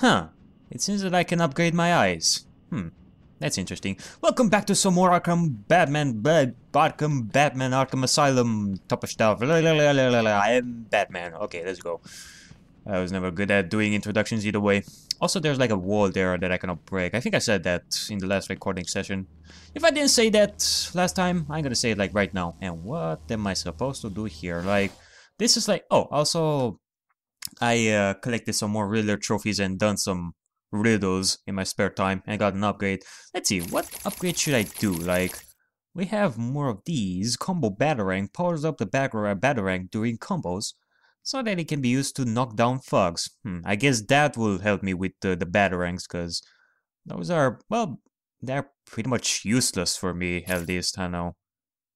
Huh. It seems that I can upgrade my eyes. Hmm. That's interesting. Welcome back to some more Arkham Batman, Bad Arkham Batman, Arkham Asylum, type of stuff. I am Batman. Okay, let's go. I was never good at doing introductions either way. Also, there's like a wall there that I cannot break. I think I said that in the last recording session. If I didn't say that last time, I'm gonna say it like right now. And what am I supposed to do here? Like, this is like... Oh, also, I uh, collected some more Riddler trophies and done some riddles in my spare time and got an upgrade. Let's see, what upgrade should I do? Like, we have more of these. Combo Batarang powers up the Batarang during combos so that it can be used to knock down thugs. Hmm, I guess that will help me with the, the Batarangs because those are, well, they're pretty much useless for me at least, I know.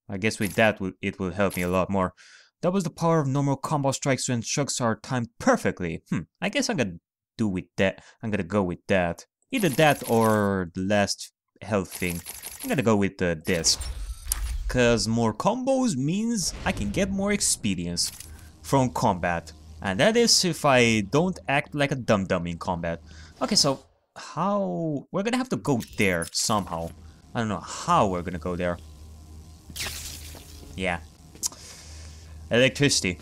I guess with that it will help me a lot more. That was the power of normal combo strikes when chucks are timed perfectly. Hmm, I guess I'm gonna do with that. I'm gonna go with that. Either that or the last health thing. I'm gonna go with uh, this. Cause more combos means I can get more experience from combat. And that is if I don't act like a dum-dum in combat. Okay, so how... We're gonna have to go there somehow. I don't know how we're gonna go there. Yeah, Electricity.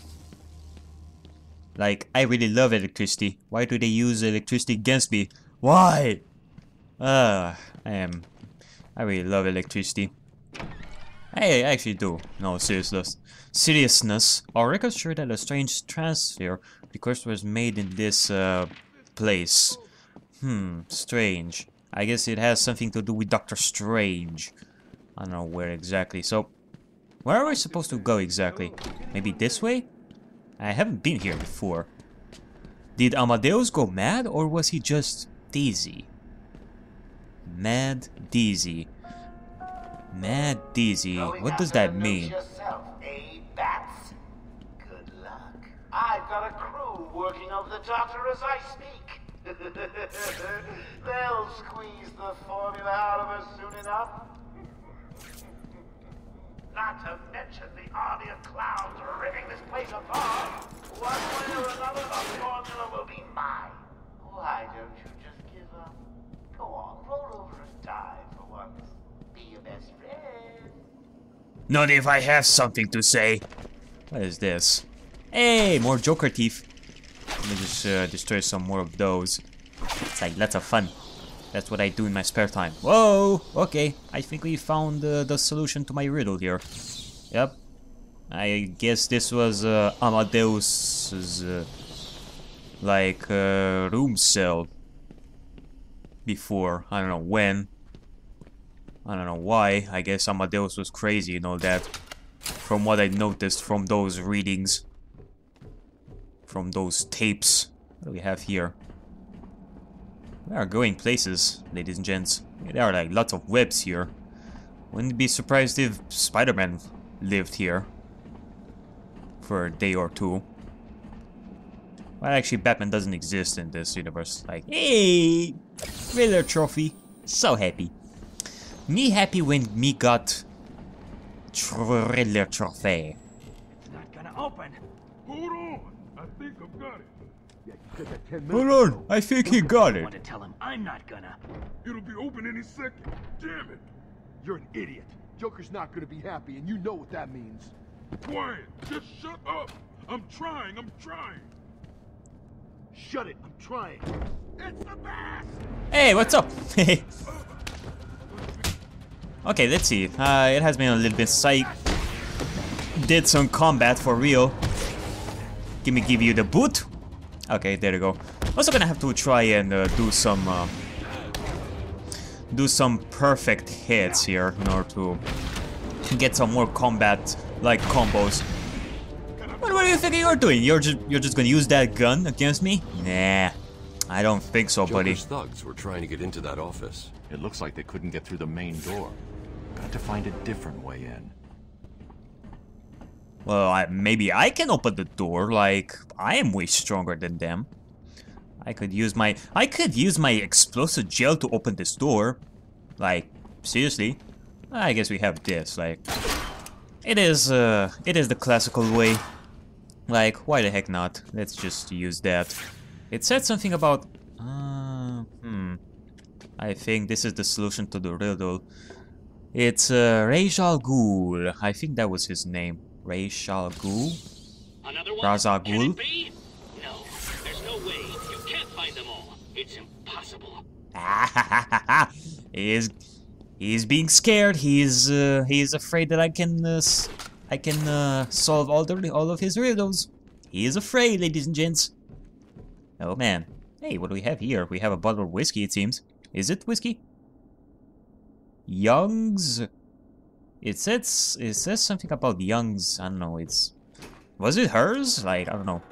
Like, I really love electricity. Why do they use electricity against me? Why? Uh, I am... I really love electricity. Hey, I actually do. No, seriousness. Seriousness. Our records show that a strange transfer request was made in this, uh, place. Hmm, strange. I guess it has something to do with Doctor Strange. I don't know where exactly. So, where are we supposed to go exactly? Maybe this way? I haven't been here before. Did Amadeus go mad or was he just dizzy? Mad dizzy. Mad dizzy. What does that mean? Eh, bats? Good luck. I've got a crew working on the doctor as I speak. They'll squeeze the formula out of us soon enough. Not to mention the army of clowns ripping this place apart. One way or another, the formula will be mine. Why don't you just give up? Go on, roll over and die for once. Be your best friend. Not if I have something to say. What is this? Hey, more Joker teeth. Let me just uh, destroy some more of those. It's like lots of fun. That's what I do in my spare time. Whoa! Okay, I think we found uh, the solution to my riddle here. Yep. I guess this was uh, Amadeus's, uh, like, uh, room cell. Before. I don't know when. I don't know why. I guess Amadeus was crazy and all that. From what I noticed from those readings. From those tapes. What do we have here? We are going places, ladies and gents. There are like lots of webs here. Wouldn't be surprised if Spider-Man lived here. For a day or two. Well, actually, Batman doesn't exist in this universe. Like, hey! Riddler trophy. So happy. Me happy when me got Riddler trophy. Not gonna open. Hold on. I think I've got it. Hold on, I think he got I it. want to tell him I'm not gonna. It'll be open any second. Damn it. You're an idiot. Joker's not gonna be happy, and you know what that means. Quiet. Just shut up. I'm trying. I'm trying. Shut it, I'm trying. It's the best. Hey, what's up? okay, let's see. Uh, it has been a little bit psych. Did some combat for real. Give me give you the boot. Okay, there you go. Also gonna have to try and uh, do some uh, do some perfect hits here in order to get some more combat like combos. What, what do you think you're doing? You're just you're just gonna use that gun against me? Nah, I don't think so, buddy. Joker's thugs were trying to get into that office. It looks like they couldn't get through the main door. Got to find a different way in. Well, I, maybe I can open the door. Like I am way stronger than them. I could use my I could use my explosive gel to open this door. Like seriously. I guess we have this. Like it is uh it is the classical way. Like why the heck not? Let's just use that. It said something about uh I think this is the solution to the riddle. It's uh, Ra's al Ghul. I think that was his name. Ra's al Ghul? Another one? Ra's Can it be? No, there's no way. You can't find them all. It's impossible. he's he's being scared. He's uh, he's afraid that I can uh, I can uh, solve all the all of his riddles. He is afraid, ladies and gents. Oh man. Hey, what do we have here? We have a bottle of whiskey, it seems. Is it whiskey? Young's. It says it says something about Young's. I don't know. It's was it hers? Like I don't know.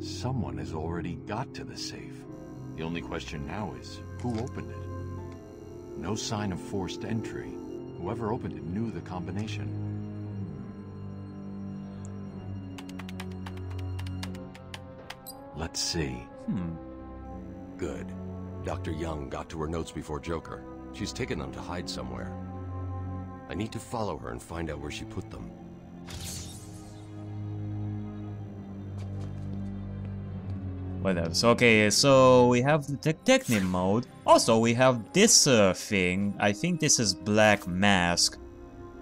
Someone has already got to the safe. The only question now is, who opened it? No sign of forced entry. Whoever opened it knew the combination. Let's see. Hmm. Good. Dr. Young got to her notes before Joker. She's taken them to hide somewhere. I need to follow her and find out where she put them. What else? Okay, so we have the detective mode. Also, we have this uh, thing. I think this is Black Mask.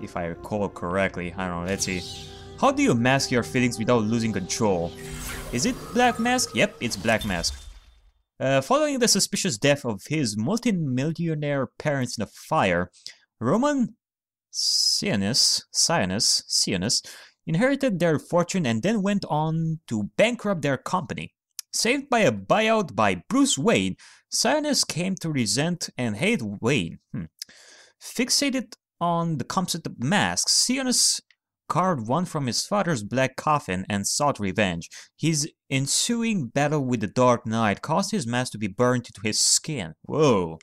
If I recall correctly. I don't know, let's see. How do you mask your feelings without losing control? Is it Black Mask? Yep, it's Black Mask. Uh, following the suspicious death of his multimillionaire parents in a fire, Roman Sionis, Sionis, Sionis inherited their fortune and then went on to bankrupt their company. Saved by a buyout by Bruce Wayne, Sionis came to resent and hate Wayne. Hmm. Fixated on the concept of masks, carved one from his father's black coffin and sought revenge. His ensuing battle with the Dark Knight caused his mask to be burned into his skin. Whoa.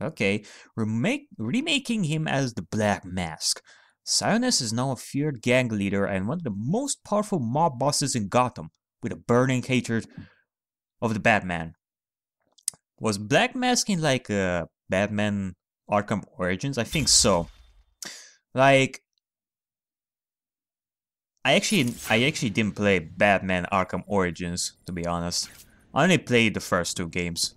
Okay, remake, remaking him as the Black Mask. Sionis is now a feared gang leader and one of the most powerful mob bosses in Gotham, with a burning hatred of the Batman. Was Black Mask in like uh, Batman Arkham Origins? I think so. Like, I actually, I actually didn't play Batman Arkham Origins to be honest. I only played the first two games.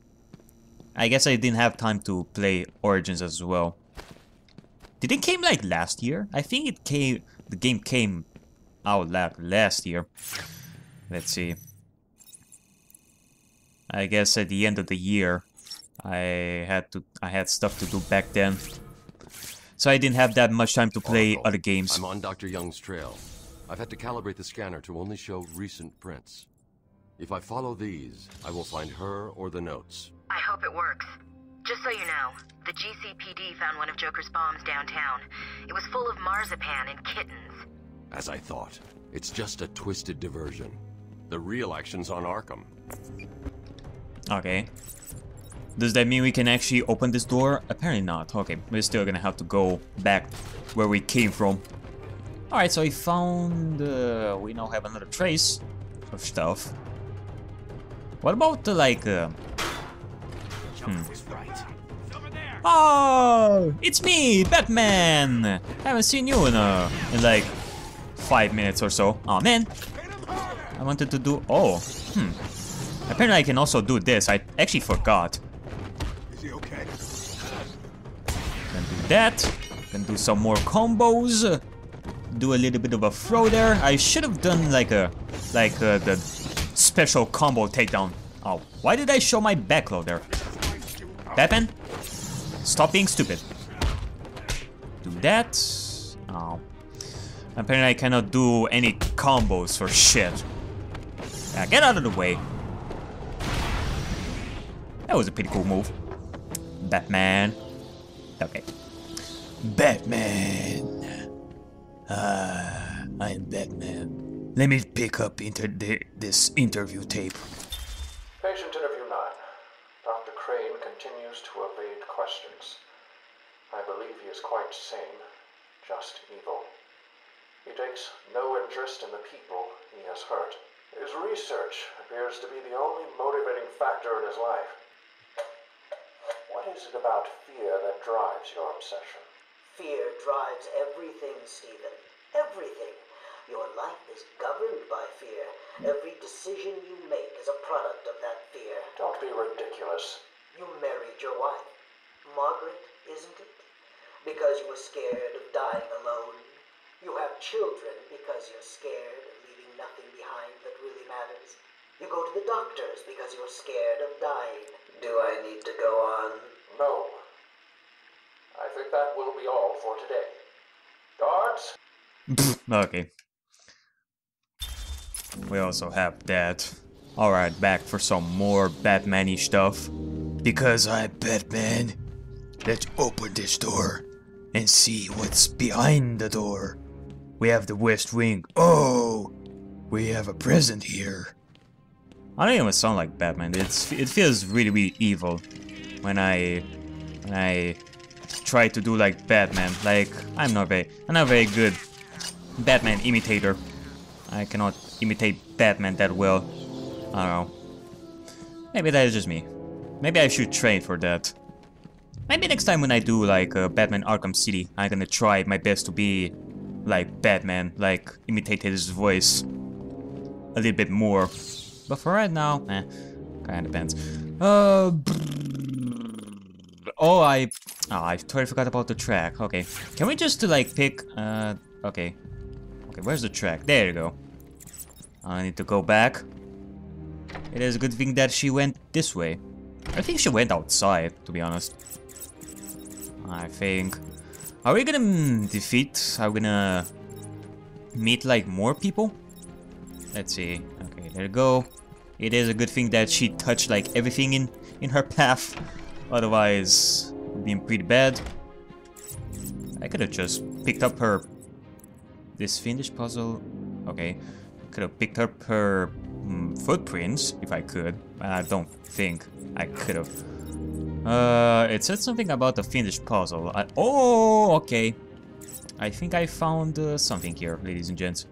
I guess I didn't have time to play Origins as well. Did it came like last year? I think it came. The game came out like last year. Let's see. I guess at the end of the year, I had to. I had stuff to do back then, so I didn't have that much time to play Oracle, other games. I'm on Dr. Young's trail. I've had to calibrate the scanner to only show recent prints. If I follow these, I will find her or the notes. I hope it works. Just so you know, the GCPD found one of Joker's bombs downtown. It was full of marzipan and kittens. As I thought, it's just a twisted diversion. The real action's on Arkham. Okay. Does that mean we can actually open this door? Apparently not. Okay, we're still gonna have to go back where we came from. Alright, so we found... Uh, we now have another trace of stuff. What about the, like... Uh, hmm. Oh, it's me, Batman! I Haven't seen you in, uh, in like five minutes or so. Oh man, I wanted to do... Oh, hmm. Apparently I can also do this. I actually forgot. Is he okay? Can do that. Can do some more combos. Do a little bit of a throw there. I should have done like a, like uh, the special combo takedown. Oh, why did I show my backload there? Batman, stop being stupid. Do that. Oh. Apparently I cannot do any combos for shit. Yeah, get out of the way. That was a pretty cool move. Batman. Okay. Batman. Ah, I am Batman. Let me pick up inter the, this interview tape. Patient interview 9. Dr. Crane continues to evade questions. I believe he is quite sane, just evil. He takes no interest in the people he has hurt. His research appears to be the only motivating factor in his life. What is it about fear that drives your obsession? Fear drives everything, Stephen. Everything. Your life is governed by fear. Every decision you make is a product of that fear. Don't be ridiculous. You married your wife. Margaret, isn't it? Because you were scared of dying alone. You have children because you're scared of leaving nothing behind that really matters. You go to the doctors because you're scared of dying. Do I need to go on? No. I think that will be all for today. Guards, okay. We also have that. Alright, back for some more Batman-y stuff. Because I'm Batman. Let's open this door and see what's behind the door. We have the West Wing. Oh! We have a present here. I don't even sound like Batman. It's it feels really really evil when I when I try to do like Batman. Like I'm not very I'm not very good Batman imitator. I cannot imitate Batman that well. I don't know. Maybe that is just me. Maybe I should train for that. Maybe next time when I do like uh, Batman Arkham City, I'm gonna try my best to be like Batman, like imitate his voice a little bit more. But for right now, eh, kinda depends. Uh, oh, I, oh, I totally forgot about the track. Okay, can we just like pick? Uh, okay, okay, where's the track? There you go. I need to go back. It is a good thing that she went this way. I think she went outside, to be honest. I think. Are we gonna mm, defeat? Are we gonna meet like more people? Let's see. Okay, there you go. It is a good thing that she touched like everything in in her path. Otherwise, it would be pretty bad. I could have just picked up her this fiendish puzzle. Okay, could have picked up her mm, footprints if I could. I don't think I could have. Uh, it said something about the fiendish puzzle. I, oh, okay. I think I found uh, something here, ladies and gents.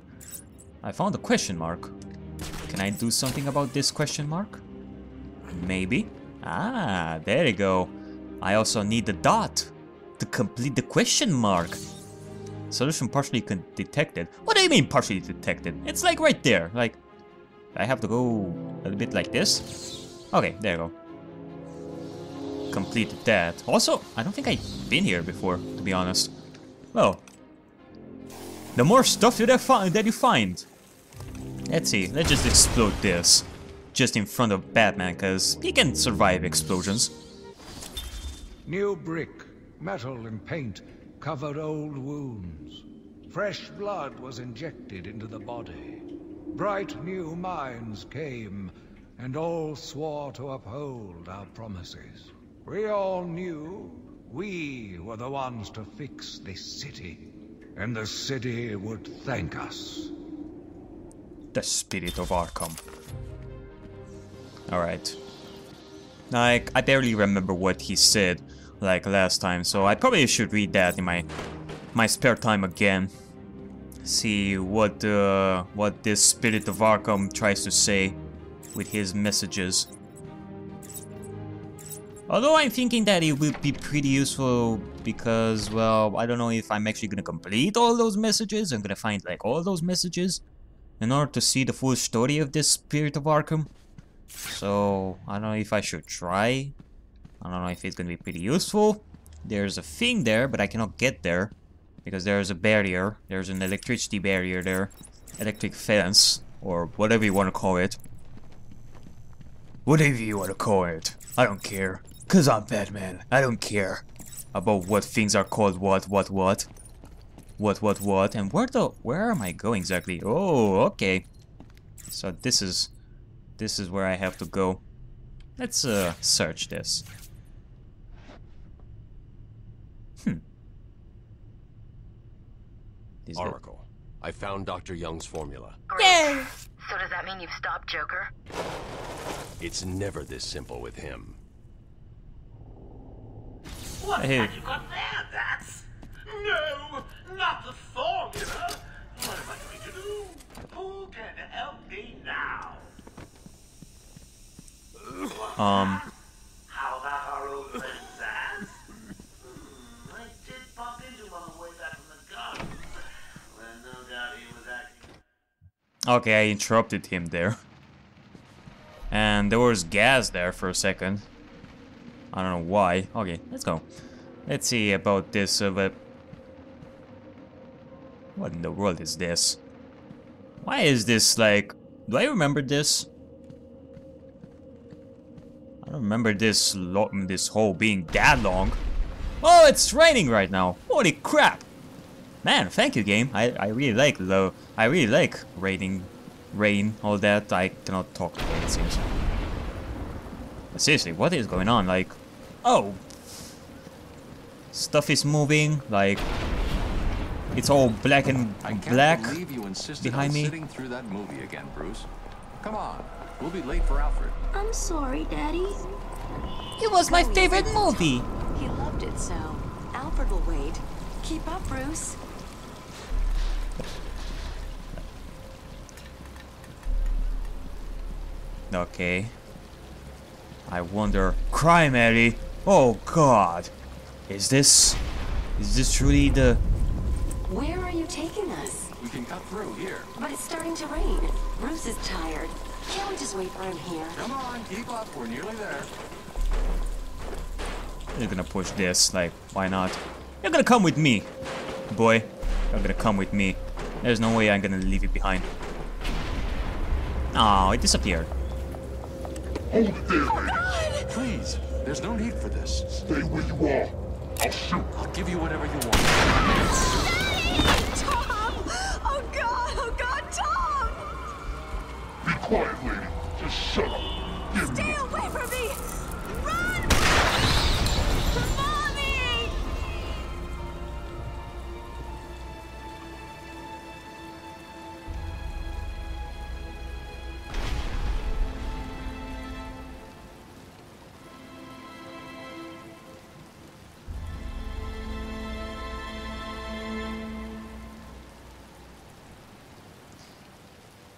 I found a question mark. Can I do something about this question mark? Maybe. Ah, there you go. I also need the dot to complete the question mark. Solution partially detected. What do you mean partially detected? It's like right there. Like, I have to go a little bit like this. Okay, there you go. Completed that. Also, I don't think I've been here before, to be honest. Well, the more stuff find, that you find. Let's see, let's just explode this. Just in front of Batman, because he can survive explosions. New brick, metal and paint covered old wounds. Fresh blood was injected into the body. Bright new minds came, and all swore to uphold our promises. We all knew we were the ones to fix this city, and the city would thank us. The spirit of Arkham. Alright. Like, I barely remember what he said, like last time, so I probably should read that in my my spare time again. See what uh, what this spirit of Arkham tries to say with his messages. Although I'm thinking that it would be pretty useful because, well, I don't know if I'm actually gonna complete all those messages. I'm gonna find like all those messages in order to see the full story of this Spirit of Arkham. So, I don't know if I should try. I don't know if it's gonna be pretty useful. There's a thing there, but I cannot get there. Because there's a barrier. There's an electricity barrier there. Electric fence. Or whatever you want to call it. Whatever you want to call it. I don't care. Cause I'm Batman. I don't care. About what things are called what, what, what. What, what, what. And where the... Where am I going exactly? Oh, okay. So this is... This is where I have to go. Let's uh, search this. Hmm. Is Oracle, I found Dr. Young's formula. Yay! So does that mean you've stopped Joker? It's never this simple with him. What Hey. have you got there, Bats? No, not the formula. What am I going to do? Who can help me now? Um, Okay, I interrupted him there. And there was gas there for a second. I don't know why. Okay, let's go. Let's see about this. Uh, but what in the world is this? Why is this like... Do I remember this? I don't remember this this hole being that long. Oh, it's raining right now. Holy crap! Man, thank you, game. I, I really like low. I really like raining, rain, all that. I cannot talk today, it seems. But seriously, what is going on? Like, oh, stuff is moving. Like, it's all black and I can't black believe you insisted behind on me. sitting through that movie again, Bruce. Come on, we'll be late for Alfred. I'm sorry, Daddy. It was my favorite movie. He loved it so. Alfred will wait. Keep up, Bruce. Okay. I wonder. Crime Alley. Oh God. Is this? Is this truly the? Where are you taking us? We can cut through here. But it's starting to rain. Bruce is tired. Can't we just wait for him here? Come on, keep up. We're nearly there. You're gonna push this. Like, why not? You're gonna come with me, boy. You're gonna come with me. There's no way I'm gonna leave you behind. Oh, it disappeared. Hold it there, man. Please, there's no need for this. Stay where you are. I'll shoot. I'll give you whatever you want. Tom! Oh God! Oh God, Tom! Be quiet, lady. Just shut up. Give me Stay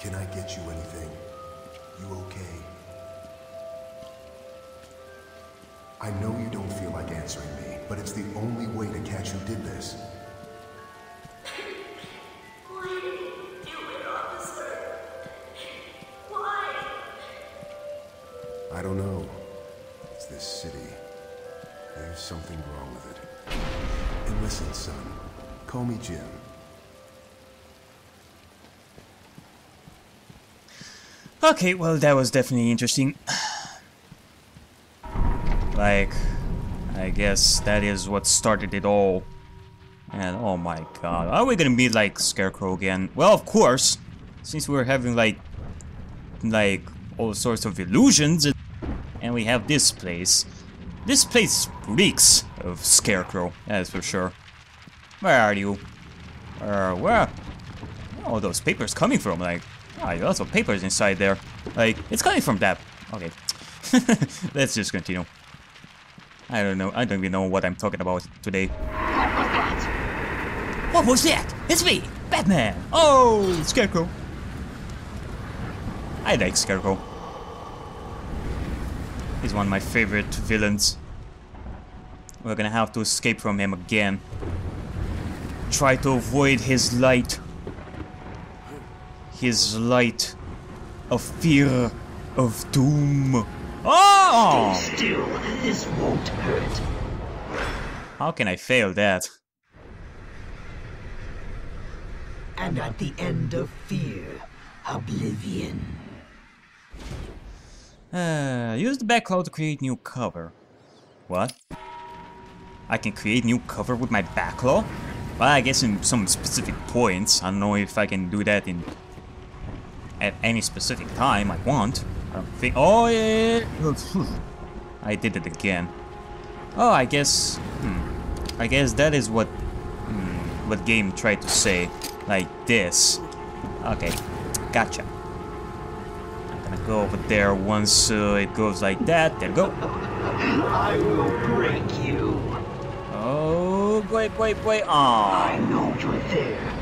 Can I get you anything? You okay? I know you don't feel like answering me, but it's the only way to catch who did this. Why do it, officer? Why? I don't know. It's this city. There's something wrong with it. And listen, son. Call me Jim. Okay, well, that was definitely interesting. like, I guess that is what started it all. And oh my god, are we gonna meet, like Scarecrow again? Well, of course, since we're having like, like all sorts of illusions, and we have this place. This place reeks of Scarecrow, that's for sure. Where are you? Uh, where? Are all those papers coming from? Like, ah, lots of papers inside there. Like, it's coming from that. Okay. Let's just continue. I don't know. I don't even know what I'm talking about today. What was that? What was that? It's me, Batman. Oh, Scarecrow. I like Scarecrow. He's one of my favorite villains. We're gonna have to escape from him again. Try to avoid his light. His light of fear, of doom. Oh! Stay still. This won't hurt. How can I fail that? And at the end of fear, oblivion. Uh, use the Batclaw to create new cover. What? I can create new cover with my Batclaw? Well, I guess in some specific points. I don't know if I can do that in at any specific time I want. I don't think. Oh yeah. I did it again. Oh, I guess. Hmm. I guess that is what hmm, what game tried to say. Like this. Okay, gotcha. I'm gonna go over there once uh, it goes like that. There you go. I will break you. Oh, boy, boy, boy. Aw. I know you're there.